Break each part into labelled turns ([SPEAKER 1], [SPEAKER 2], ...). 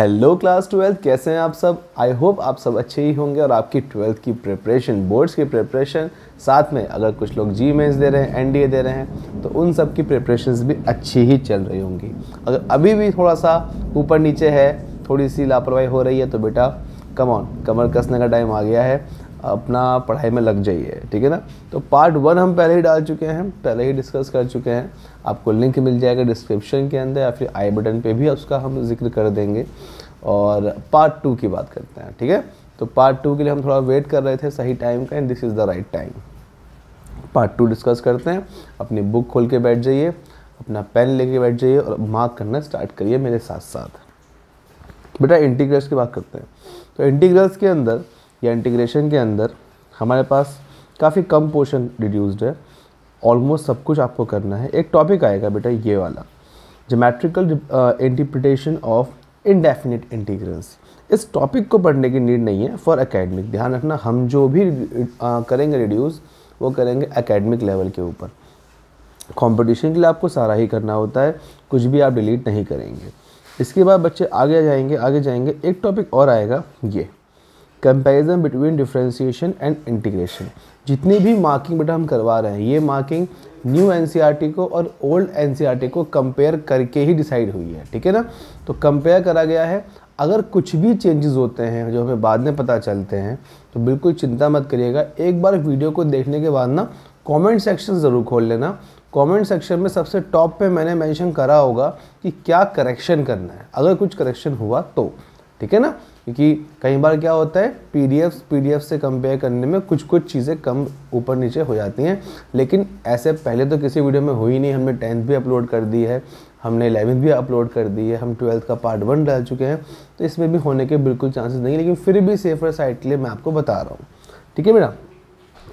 [SPEAKER 1] Hello class twelfth कैसे हैं आप सब? आई होप आप सब अच्छे ही होंगे और आपकी ट्वेल्थ की प्रिपरेशन बोर्ड्स की प्रिपरेशन साथ में अगर कुछ लोग जी मेन्स दे रहे हैं एनडीए दे रहे हैं तो उन सब की प्रिपरेशन भी अच्छी ही चल रही होंगी। अगर अभी भी थोड़ा सा ऊपर नीचे है, थोड़ी सी लापरवाही हो रही है तो बेटा कम ऑन कमर कसने का टाइम आ गया है। अपना पढ़ाई में लग जाइए, ठीक है ना? तो पार्ट वन हम पहले ही डाल चुके हैं, पहले ही डिस्कस कर चुके हैं। आपको लिंक मिल जाएगा डिस्क्रिप्शन के अंदर, या फिर आई बटन पे भी उसका हम ज़िक्र कर देंगे। और पार्ट टू की बात करते हैं, ठीक है? तो पार्ट टू के लिए हम थोड़ा वेट कर रहे थे, सही टाइम का and this is the right time part to discuss करते हैं। अपनी बुक खोल के बैठ जाइए, अपना पेन लेके बैठ जाइए, और मार्क करना स्टार्ट करिए मेरे साथ साथ बेटा इंटीग्रल्स की बात करते हैं। तो इंटीग्रल्स के अंदर या इंटीग्रेशन के अंदर हमारे पास काफ़ी कम पोर्शन रिड्यूस्ड है। ऑलमोस्ट सब कुछ आपको करना है। एक टॉपिक आएगा बेटा ये वाला। Geometrical interpretation of indefinite integrals इस टॉपिक को पढ़ने की नीड नहीं है फॉर एकेडमिक ध्यान रखना हम जो भी आ, करेंगे रिड्यूस वो करेंगे एकेडमिक लेवल के ऊपर। कंपटीशन के लिए आपको सारा ही करना होता है। कुछ भी आप डिलीट नहीं करेंगे। इसके बाद बच्चे आगे जाएँगे आगे जाएँगे। एक टॉपिक और आएगा ये। Comparison between differentiation and integration जितनी भी मार्किंग बेटा हम करवा रहे हैं, ये मार्किंग न्यू एन को और ओल्ड एन e को कंपेयर करके ही डिसाइड हुई है, ठीक है ना? तो कंपेयर करा गया है। अगर कुछ भी चेंजेस होते हैं, जो हमें बाद में पता चलते हैं तो बिल्कुल चिंता मत करिएगा। एक बार वीडियो को देखने के बाद ना कमेंट सेक्शन ज़रूर खोल लेना। कमेंट सेक्शन में सबसे टॉप पे मैंने मेंशन करा होगा कि क्या करेक्शन करना है। अगर कुछ करेक्शन हुआ तो ठीक है ना? क्योंकि कई बार क्या होता है पी डी से कंपेयर करने में कुछ कुछ चीज़ें कम ऊपर नीचे हो जाती हैं। लेकिन ऐसे पहले तो किसी वीडियो में हुई नहीं, हमने टेंथ भी अपलोड कर दी है, हमने इलेवेंथ भी अपलोड कर दी है, हम ट्वेल्थ का पार्ट वन डाल चुके हैं तो इसमें भी होने के बिल्कुल चांसेस नहीं लेकिन फिर भी सेफर साइड के लिए मैं आपको बता रहा हूँ। ठीक है मेरा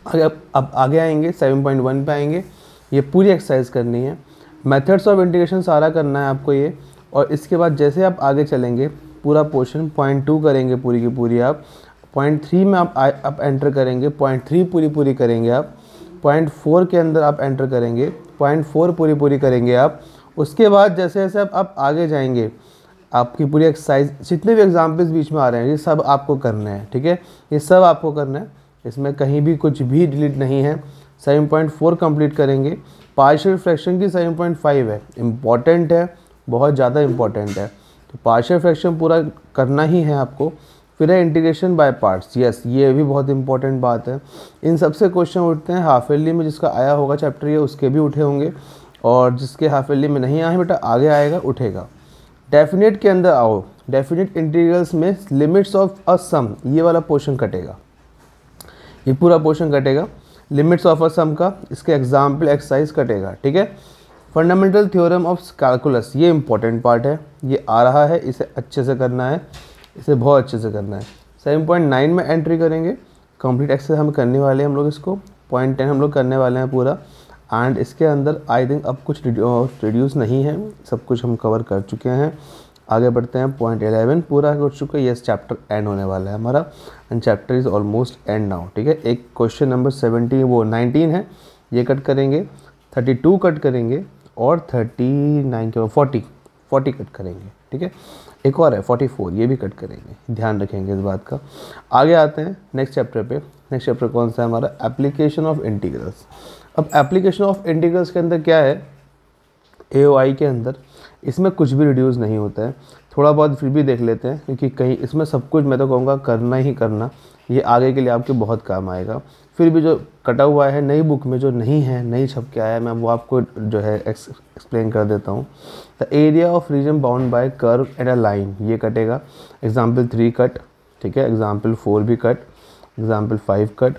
[SPEAKER 1] आगे अब आगे आएँगे सेवन पॉइंट वन पर आएँगे। ये पूरी एक्सरसाइज करनी है। मेथड्स ऑफ़ इंटीग्रेशन सारा करना है आपको ये। और इसके बाद जैसे आप आगे चलेंगे पूरा पोर्शन पॉइंट टू करेंगे पूरी की पूरी आप। पॉइंट थ्री में आप आप एंटर करेंगे। पॉइंट थ्री पूरी पूरी करेंगे आप। पॉइंट फोर के अंदर आप एंटर करेंगे। पॉइंट फोर पूरी पूरी करेंगे आप। उसके बाद जैसे जैसे आप, आप आगे जाएँगे आपकी पूरी एक्सरसाइज जितने भी एग्जाम्पल्स बीच में आ रहे हैं ये सब आपको करना है ठीक है? ये सब आपको करना है। इसमें कहीं भी कुछ भी डिलीट नहीं है। सेवन पॉइंट फोर कंप्लीट करेंगे। पार्शियल फ्रैक्शन की सेवन पॉइंट फाइव है। इंपॉर्टेंट है। बहुत ज़्यादा इंपॉर्टेंट है। पार्शियल फ्रैक्शन पूरा करना ही है आपको। फिर है इंटीग्रेशन बाय पार्ट्स यस ये भी बहुत इंपॉर्टेंट बात है। इन सबसे क्वेश्चन उठते हैं। हाफ़ ईयरली में जिसका आया होगा चैप्टर ये उसके भी उठे होंगे। और जिसके हाफ़ ईयरली में नहीं आए बेटा, आगे आएगा, उठेगा। डेफिनेट के अंदर आओ। डेफिनेट इंटीग्रल्स में लिमिट्स ऑफ़ अ सम ये वाला पोर्शन कटेगा। ये पूरा पोर्शन कटेगा। लिमिट्स ऑफ़ अ सम का, इसके एग्ज़ाम्पल एक्सरसाइज कटेगा। ठीक है? फंडामेंटल थ्योरम ऑफ़ कैलकुलस, ये इंपॉर्टेंट पार्ट है, ये आ रहा है, इसे अच्छे से करना है, इसे बहुत अच्छे से करना है। सेवन पॉइंट नाइन में एंट्री करेंगे कंप्लीट एक्सरसाइज हम करने वाले हैं हम लोग इसको पॉइंट टेन हम लोग करने वाले हैं पूरा एंड इसके अंदर आई थिंक अब कुछ रिड्यूस नहीं है, सब कुछ हम कवर कर चुके हैं। आगे बढ़ते हैं पॉइंट एलेवन पूरा कर चुके यस चैप्टर एंड होने वाला है हमारा end chapter is almost end now ठीक है? एक क्वेश्चन नंबर सेवेंटी वो नाइनटीन है, ये कट करेंगे थर्टी टू कट करेंगे और थर्टी नाइन के फोर्टी फोर्टी कट करेंगे, ठीक है? एक और है, फोर्टी फोर, ये भी कट करेंगे, ध्यान रखेंगे इस बात का। आगे आते हैं नेक्स्ट चैप्टर पे। नेक्स्ट चैप्टर कौन सा है? हमारा एप्लीकेशन ऑफ़ इंटीग्रल्स अब एप्लीकेशन ऑफ़ इंटीग्रल्स के अंदर क्या है? ए आई के अंदर, इसमें कुछ भी रिड्यूस नहीं होता है। थोड़ा बहुत फिर भी देख लेते हैं, क्योंकि कहीं इसमें सब कुछ मैं तो कहूँगा करना ही करना, ये आगे के लिए आपके बहुत काम आएगा। फिर भी जो कटा हुआ है, नई बुक में जो नहीं है, नई छप के आया है, मैं वो आपको जो है एक्सप्लेन कर देता हूँ। The area of region bound by curve and a line ये कटेगा। एग्ज़ाम्पल थ्री कट ठीक है? एग्ज़ाम्पल फोर भी कट एग्ज़ाम्पल फाइव कट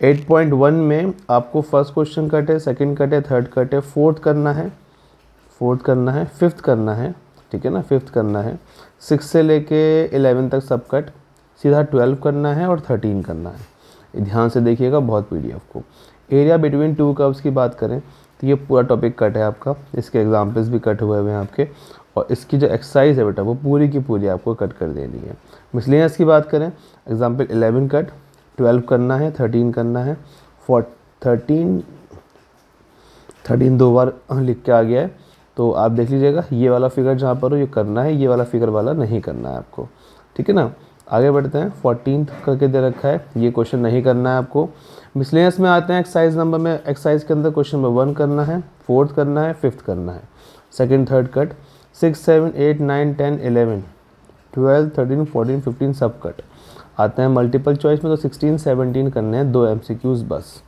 [SPEAKER 1] 8.1 में आपको फ़र्स्ट क्वेश्चन कट है सेकेंड कट है थर्ड कट है फोर्थ करना है फोर्थ करना है फिफ्थ करना है, ठीक है ना? फिफ्थ करना है। सिक्स से लेके एलेवन तक सब कट सीधा ट्वेल्व करना है और थर्टीन करना है। ध्यान से देखिएगा बहुत पीडीएफ को। एरिया बिटवीन टू कर्व्स की बात करें तो ये पूरा टॉपिक कट है आपका। इसके एग्जाम्पल्स भी कट हुए हुए हैं आपके। और इसकी जो एक्सरसाइज है बेटा, वो पूरी की पूरी आपको कट कर देनी है। मिसलियस की बात करें एग्ज़ाम्पल एलेवन कट ट्वेल्व करना है थर्टीन करना है फोर थर्टीन थर्टीन दो बार लिख के आ गया है। तो आप देख लीजिएगा, ये वाला फिगर जहाँ पर हो, ये करना है, ये वाला फिगर वाला नहीं करना है आपको। ठीक है ना? आगे बढ़ते हैं। फोर्टीन करके दे रखा है? ये क्वेश्चन नहीं करना है आपको। मिसलेनियस में आते हैं एक्साइज नंबर में एक्साइज के अंदर क्वेश्चन नंबर वन करना है फोर्थ करना है फिफ्थ करना है। Second third cut six seven eight nine ten eleven twelve thirteen fourteen fifteen सब कट आते हैं मल्टीपल चॉइस में तो सिक्सटीन सेवनटीन करने हैं, दो एम बस।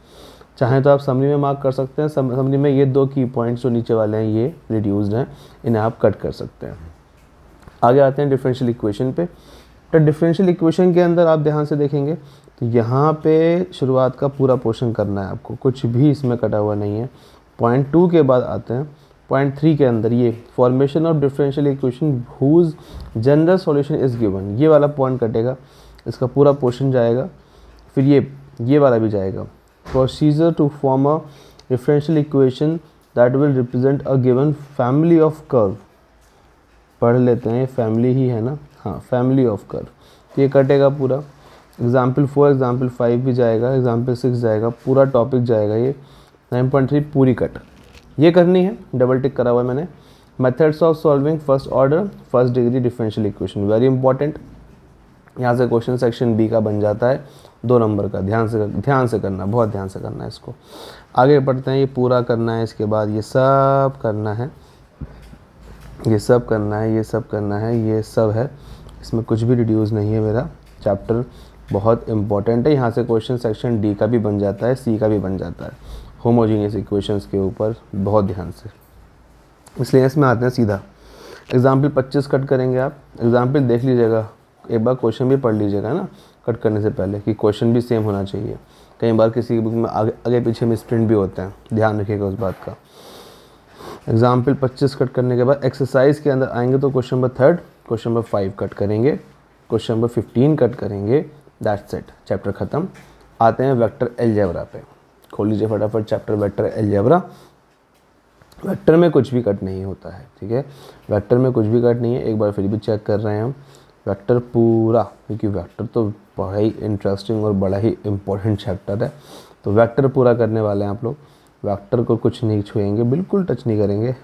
[SPEAKER 1] चाहें तो आप समरी में मार्क कर सकते हैं। समरी में ये दो की पॉइंट्स जो नीचे वाले हैं, ये रिड्यूस्ड हैं। इन्हें आप कट कर सकते हैं। आगे आते हैं डिफरेंशियल इक्वेशन पे। तो डिफरेंशियल इक्वेशन के अंदर आप ध्यान से देखेंगे तो यहाँ पे शुरुआत का पूरा पोर्शन करना है आपको, कुछ भी इसमें कटा हुआ नहीं है। पॉइंट टू के बाद आते हैं। पॉइंट थ्री के अंदर ये formation of differential equation whose general solution is given ये वाला पॉइंट कटेगा, इसका पूरा पोर्शन जाएगा, फिर ये ये वाला भी जाएगा। Procedure to form a differential equation that will represent a given family of curve पढ़ लेते हैं फैमिली ही है ना? हाँ फैमिली ऑफ़ कर्व ये कटेगा पूरा। एग्ज़ाम्पल फोर एग्ज़ाम्पल फाइव भी जाएगा एग्ज़ाम्पल सिक्स जाएगा, पूरा टॉपिक जाएगा ये। नाइन पॉइंट थ्री पूरी कट ये करनी है डबल टिक करा हुआ है मैंने। Methods of solving first order first degree differential equation very important यहाँ से क्वेश्चन सेक्शन बी का बन जाता है। दो नंबर का। ध्यान से ध्यान से करना, बहुत ध्यान से करना है इसको। आगे बढ़ते हैं, ये पूरा करना है, इसके बाद ये सब करना है। ये सब करना है, ये सब करना है, ये सब है। इसमें कुछ भी रिड्यूस नहीं है मेरा। चैप्टर बहुत इंपॉर्टेंट है। यहाँ से क्वेश्चन सेक्शन डी का भी बन जाता है सी का भी बन जाता है। होमोजीनियस इक्वेशंस के ऊपर बहुत ध्यान से। इसलिए इसमें आते हैं सीधा। एग्ज़ाम्पल 25 कट करेंगे आप। एग्ज़ाम्पल देख लीजिएगा। एक बार क्वेश्चन भी पढ़ लीजिएगा ना? कट करने से पहले कि क्वेश्चन भी सेम होना चाहिए। कई बार किसी की बुक में आगे आगे पीछे में स्प्रिंट भी होते हैं। ध्यान रखिएगा उस बात का। एग्ज़ाम्पल 25 कट करने के बाद एक्सरसाइज के अंदर आएँगे तो question number third question number five cut करेंगे क्वेश्चन नंबर फिफ्टीन कट करेंगे दैट सेट चैप्टर ख़त्म। आते हैं वेक्टर एलजेबरा पे। खोल लीजिए फटाफट चैप्टर वेक्टर एलजेब्रा वेक्टर में कुछ भी कट नहीं होता है, ठीक है? वेक्टर में कुछ भी कट नहीं है, एक बार फिर भी चेक कर रहे हैं हम। वेक्टर पूरा, क्योंकि वेक्टर तो बड़ा ही इंटरेस्टिंग और बड़ा ही इम्पोर्टेंट चैप्टर है। तो वेक्टर पूरा करने वाले हैं आप लोग। वेक्टर को कुछ नहीं छुएँगे, बिल्कुल टच नहीं करेंगे।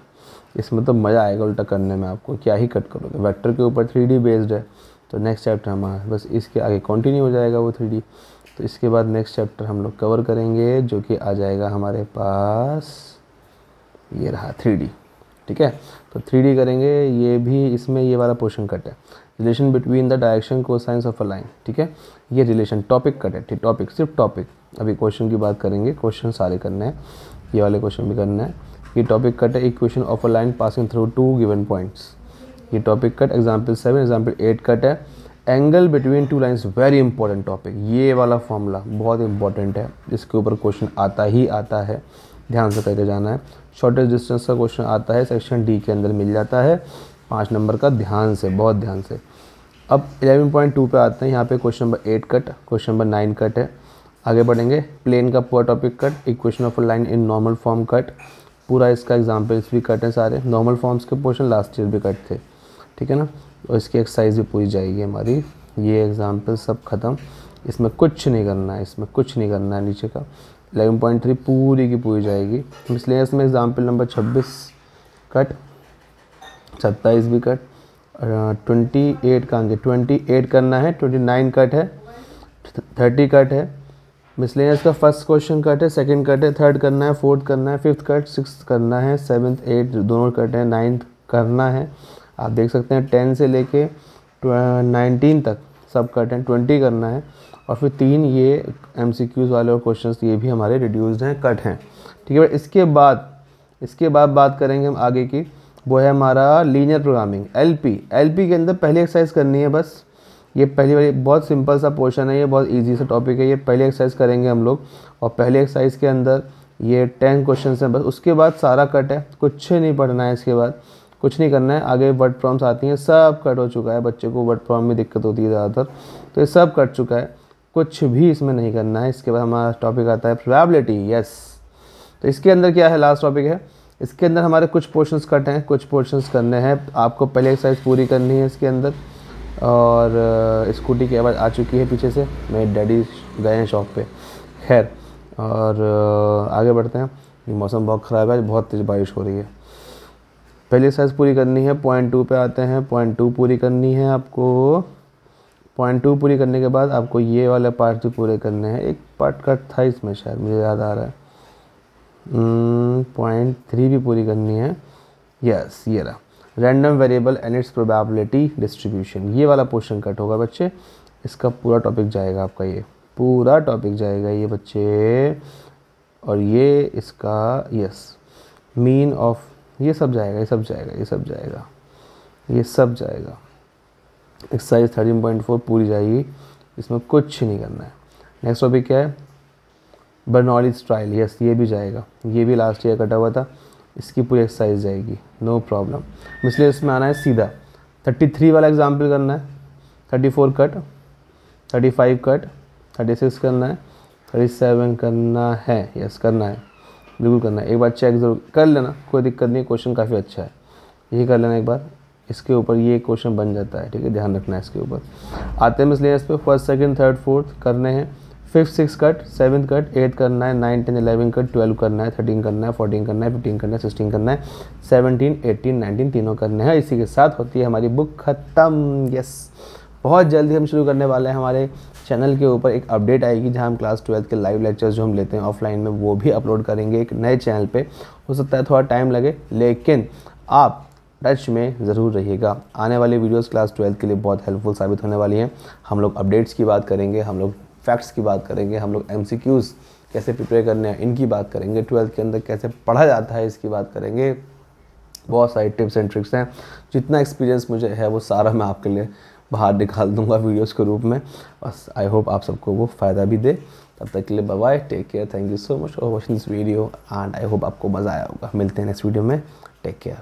[SPEAKER 1] इसमें तो मज़ा आएगा उल्टा करने में आपको, क्या ही कट करोगे। वेक्टर के ऊपर थ्री बेस्ड है तो नेक्स्ट चैप्टर हमारा, बस इसके आगे कंटिन्यू हो जाएगा वो थ्री तो इसके बाद नेक्स्ट चैप्टर हम लोग कवर करेंगे, जो कि आ जाएगा हमारे पास, ये रहा थ्री ठीक है? तो थ्री करेंगे, ये भी, इसमें ये वाला पोर्शन कट है। Relation between the direction cosines of a line ठीक है? ये रिलेशन टॉपिक कट है, ठीक? टॉपिक सिर्फ़ टॉपिक अभी क्वेश्चन की बात करेंगे क्वेश्चन सारे करने हैं। ये वाले क्वेश्चन भी करने हैं। ये टॉपिक कट है equation of a line passing through two given points ये topic cut example seven example eight cut है। Angle between two lines very important topic ये वाला फॉर्मूला बहुत इंपॉर्टेंट है। जिसके ऊपर क्वेश्चन आता ही आता है। ध्यान से करके जाना है। शॉर्टेज डिस्टेंस का क्वेश्चन आता है। सेक्शन डी के अंदर मिल जाता है। पाँच नंबर का ध्यान से, बहुत ध्यान से। अब 11.2 पे आते हैं, यहाँ पे question number eight cut, question number nine cut है। आगे बढ़ेंगे, प्लेन का पूरा topic cut equation of line in normal form cut. पूरा इसका एग्जाम्पल्स भी कट है सारे नॉर्मल फॉर्म्स के पोर्शन लास्ट ईयर भी कट थे, ठीक है ना? और इसकी एक्सरसाइज भी पूरी जाएगी हमारी। ये एग्ज़ाम्पल सब ख़त्म। इसमें कुछ नहीं करना है, इसमें कुछ नहीं करना है नीचे का। 11.3 पूरी की पूरी जाएगी। इसलिए इसमें एग्ज़ाम्पल नंबर 26 कट। सत्ताईस भी कट ट्वेंटी एट का आगे ट्वेंटी एट करना है, ट्वेंटी नाइन कट है, थर्टी कट है, मिसलेनियस का फ़र्स्ट क्वेश्चन कट है, सेकंड कट है, थर्ड करना है, फोर्थ करना है, फिफ्थ कट सिक्स करना है, सेवन्थ एट दोनों कट है, नाइन्थ करना है, आप देख सकते हैं टेन से लेके नाइनटीन तक सब कट हैं, ट्वेंटी करना है, और फिर तीन ये एम वाले और क्वेश्चन ये भी हमारे रिड्यूस्ड हैं, कट हैं, ठीक है, इसके बाद इसके बाद बात करेंगे हम आगे की वो है हमारा linear programming L P L P के अंदर पहली एक्सरसाइज करनी है बस। ये पहली वाली बहुत सिंपल सा पोर्शन है, ये बहुत इजी सा टॉपिक है, ये पहली एक्सरसाइज करेंगे हम लोग। और पहली एक्सरसाइज के अंदर ये टेन क्वेश्चन हैं बस। उसके बाद सारा कट है, कुछ नहीं पढ़ना है इसके बाद। कुछ नहीं करना है, आगे वर्ड प्रॉम्स आती हैं, सब कट हो चुका है। बच्चे को वर्ड प्रॉम में दिक्कत होती है ज़्यादातर। तो ये सब कट चुका है। कुछ भी इसमें नहीं करना है। इसके बाद हमारा टॉपिक आता है प्रोबेबिलिटी यस तो इसके अंदर क्या है लास्ट टॉपिक है? इसके अंदर हमारे कुछ पोर्शंस कट हैं, कुछ पोर्शंस करने हैं। आपको पहले एक्सरसाइज पूरी करनी है इसके अंदर। और स्कूटी की आवाज़ आ चुकी है पीछे से। मेरे डैडी गए हैं शॉप पे। खैर, और आगे बढ़ते हैं। मौसम बहुत ख़राब है बहुत तेज़ बारिश हो रही है। पहली एक्सरसाइज पूरी करनी है पॉइंट टू पे आते हैं। पॉइंट टू पूरी करनी है आपको। पॉइंट टू पूरी करने के बाद आपको ये वाले पार्ट भी पूरे करने हैं। एक पार्ट कट था इसमें शायद, मुझे याद आ रहा है। पॉइंट hmm, थ्री भी पूरी करनी है। यस ये रहा। Random variable and its probability distribution ये वाला पोर्शन कट होगा बच्चे। इसका पूरा टॉपिक जाएगा आपका ये। पूरा टॉपिक जाएगा ये बच्चे। और ये इसका यस मीन ऑफ़ ये सब जाएगा ये सब जाएगा ये सब जाएगा। ये सब जाएगा। एक्सरसाइज थर्टीन पॉइंट फोर पूरी जाएगी। इसमें कुछ नहीं करना है। नेक्स्ट टॉपिक क्या है? बर्नॉलिस ट्रायल यस ये भी जाएगा. ये भी लास्ट ईयर कटा हुआ था. इसकी पूरी एक्सरसाइज जाएगी. नो प्रॉब्लम इसलिए इसमें आना है सीधा. थर्टी थ्री वाला एग्ज़ाम्पल करना है. Thirty four cut thirty five cut thirty six करना है. थर्टी सेवन करना है. यस करना है. बिल्कुल करना है. एक बार चेक ज़रूर कर लेना. कोई दिक्कत नहीं क्वेश्चन काफ़ी अच्छा है. ये कर लेना एक बार. इसके ऊपर ये क्वेश्चन बन जाता है. ठीक है? ध्यान रखना है इसके ऊपर. आते हैं इसलिए इस पर फ़र्स्ट सेकेंड थर्ड फोर्थ करने हैं. Fifth six cut seventh cut eight करना है nine ten eleven cut twelve करना है थर्टीन करना है फोर्टीन करना है फिफ्टीन करना है सिक्सटीन करना है सेवनटीन एटीन नाइनटीन तीनों करने हैं। इसी के साथ होती है हमारी बुक ख़त्म। यस बहुत जल्दी हम शुरू करने वाले हैं। हमारे चैनल के ऊपर एक अपडेट आएगी जहाँ हम क्लास ट्वेल्थ के लाइव लेक्चर्स जो हम लेते हैं ऑफलाइन में, वो भी अपलोड करेंगे एक नए चैनल पे। हो सकता है थोड़ा टाइम लगे, लेकिन आप टच में ज़रूर रहिएगा। आने वाली वीडियोस क्लास ट्वेल्थ के लिए बहुत हेल्पफुल साबित होने वाली हैं। हम लोग अपडेट्स की बात करेंगे, हम लोग फैक्ट्स की बात करेंगे, हम लोग एम कैसे प्रिपेयर करने हैं, इनकी बात करेंगे ट्वेल्थ के अंदर कैसे पढ़ा जाता है, इसकी बात करेंगे। बहुत सारी टिप्स एंड ट्रिक्स हैं। जितना एक्सपीरियंस मुझे है, वो सारा मैं आपके लिए बाहर निकाल दूँगा वीडियोस के रूप में। बस आई होप आप सबको वो फ़ायदा भी दे। तब तक के लिए bye bye take care thank you so much for watching this video and I hope आपको मज़ा आया होगा। मिलते हैं नेक्स्ट वीडियो में। Take care